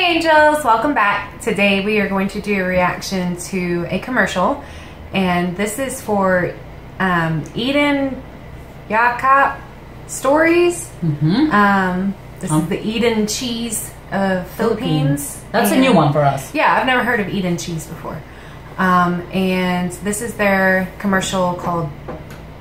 Hey angels, welcome back. Today we are going to do a reaction to a commercial and this is for um, Eden Yakap Stories. Mm-hmm. Um, this Um, is the Eden Cheese of Philippines. That's a new one for us. Yeah, I've never heard of Eden Cheese before. Um, and this is their commercial called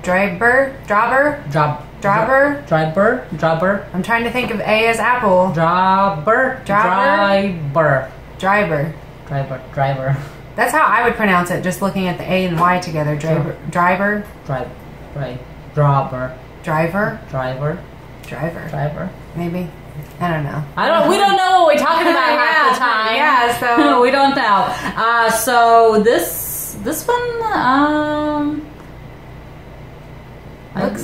Driver, Driver. Drop. Driver? Driver. Driver. I'm trying to think of A as apple. Driver. Driver? Driver. Driver. Driver. Driver. That's how I would pronounce it, just looking at the A and Y together. Driver, driver, Drive. Right. Driver. driver, Driver. driver. Driver. Maybe. I don't know. I don't. We don't know what we're talking about half the time. Yeah, so we don't know. Uh, so this this one, um,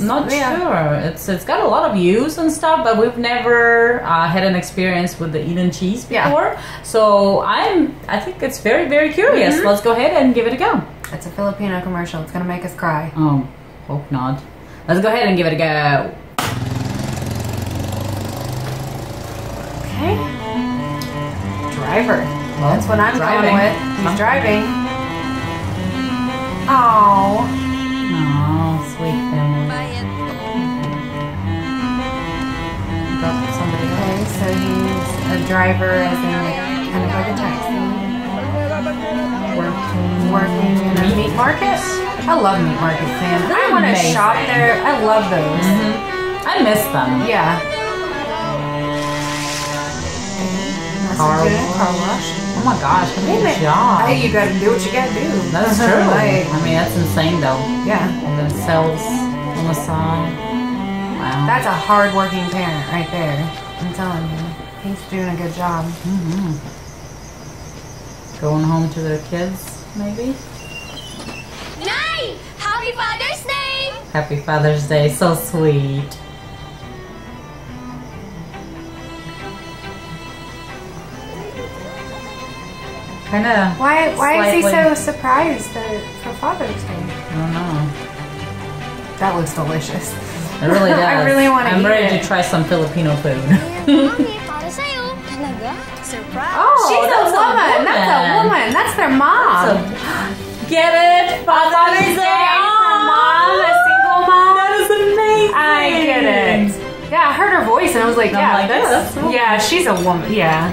not yeah. sure. It's it's got a lot of views and stuff, but we've never uh, had an experience with the Eden cheese Yeah. before. So I'm I think it's very very curious. Mhm. Let's go ahead and give it a go. it's a Filipino commercial. It's gonna make us cry. Oh, hope not. Let's go ahead and give it a go. Okay. Driver. Well, That's what I'm driving. going with. He's driving. Oh. Oh, family. Drop somebody. Okay, so he's a driver as in like, kind of like a taxi. Working. Working in a meat market. I love meat markets, man. I want to shop there. I love those. Mhm. I miss them. Yeah. Car Messenger, wash. car wash. Oh my gosh, what Hey, a man. job. Hey, you gotta do what you gotta do. That's true. Like, I mean, that's insane though. yeah. And then cells on the side. Wow. That's a hard-working parent right there. I'm telling you. He's doing a good job. Mm -hmm. Going home to their kids, maybe? Nay! Happy Father's Day! Happy Father's Day. So sweet. Kind of. Why? Why is he so surprised that for Father's Day? I don't know. That looks delicious. It really does. I really want to I'm eat ready it. to try some Filipino food. Mami, para sa'yo. Talaga? Surprise! Oh, She's that's a a woman. That's a woman. woman. That's their mom. So, get it? Father's Day. Her ah! mom, a single mom. That is amazing. I get it. Yeah, I heard her voice and I was like, I'm yeah, like, yeah, that's, that's a yeah, she's a woman. Yeah.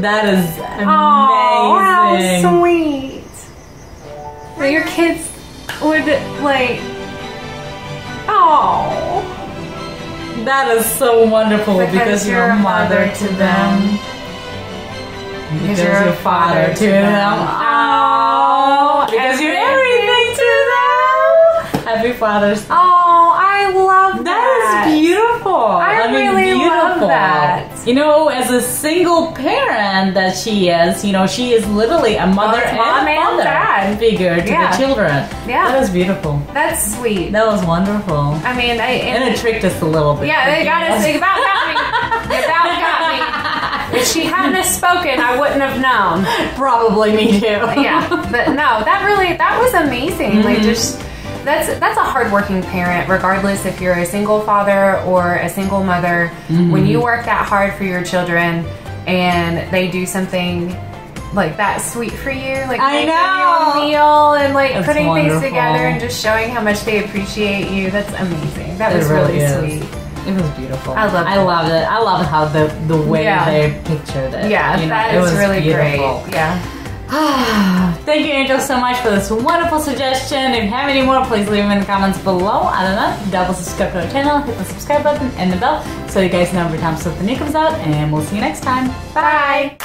That is Oh, how amazing. sweet. That your kids would like. Oh. That is so wonderful because, Because you're you're a mother to them. Because you're a father to them. Oh, because you're everything to them. Happy Father's Day. Oh, I love that. That is beautiful. I really love that. You know, as a single parent that she is, you know, she is literally a mother and mom a and father dad. figure to Yeah. the children. Yeah. That is beautiful. That's sweet. That was wonderful. I mean, I, And it tricked us a little bit. yeah, they got us. They about got me. They about got me. If she hadn't spoken, I wouldn't have known. Probably me too. yeah but no that really that was amazing like mm-hmm. just that's that's a hardworking parent regardless if you're a single father or a single mother when you mm-hmm. work that hard for your children and they do something like that sweet for you like I making you a meal and like That's putting wonderful. things together and just showing how much they appreciate you that's amazing that It was really really, sweet It was beautiful. I loved I it. it. I love how the the way Yeah. they pictured it. yeah You know, that it is was really beautiful. great yeah Thank you, Angel, so much for this wonderful suggestion. If you have any more, please leave them in the comments below. I don't know, double subscribe to our channel, hit the subscribe button and the bell so you guys know every time something new comes out. And we'll see you next time. bye.